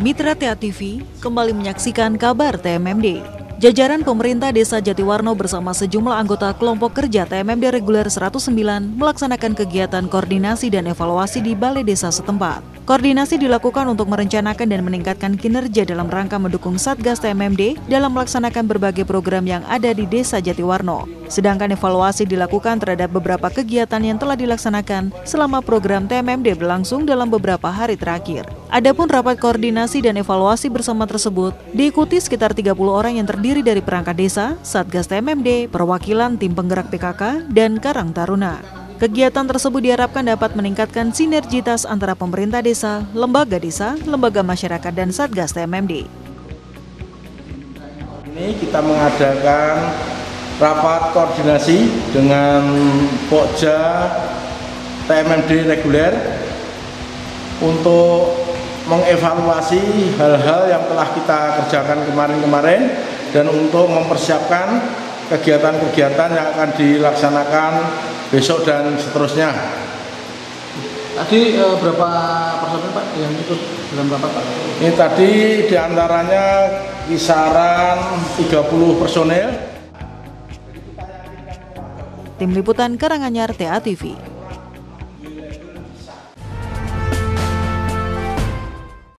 Mitra TA TV kembali menyaksikan kabar TMMD. Jajaran pemerintah Desa Jatiwarno bersama sejumlah anggota kelompok kerja TMMD reguler 109 melaksanakan kegiatan koordinasi dan evaluasi di balai desa setempat. Koordinasi dilakukan untuk merencanakan dan meningkatkan kinerja dalam rangka mendukung Satgas TMMD dalam melaksanakan berbagai program yang ada di Desa Jatiwarno. Sedangkan evaluasi dilakukan terhadap beberapa kegiatan yang telah dilaksanakan selama program TMMD berlangsung dalam beberapa hari terakhir. Adapun rapat koordinasi dan evaluasi bersama tersebut diikuti sekitar 30 orang yang terdiri dari perangkat desa, Satgas TMMD, perwakilan tim penggerak PKK, dan Karang Taruna. Kegiatan tersebut diharapkan dapat meningkatkan sinergitas antara pemerintah desa, lembaga desa, lembaga masyarakat, dan Satgas TMMD. Ini kita mengadakan rapat koordinasi dengan Pokja TMMD reguler untuk mengevaluasi hal-hal yang telah kita kerjakan kemarin-kemarin dan untuk mempersiapkan kegiatan-kegiatan yang akan dilaksanakan besok dan seterusnya. Tadi e, berapa personil Pak yang ikut dalam rapat Pak? Ini tadi di antaranya kisaran 30 personil. Tim Liputan Karanganyar TA TV.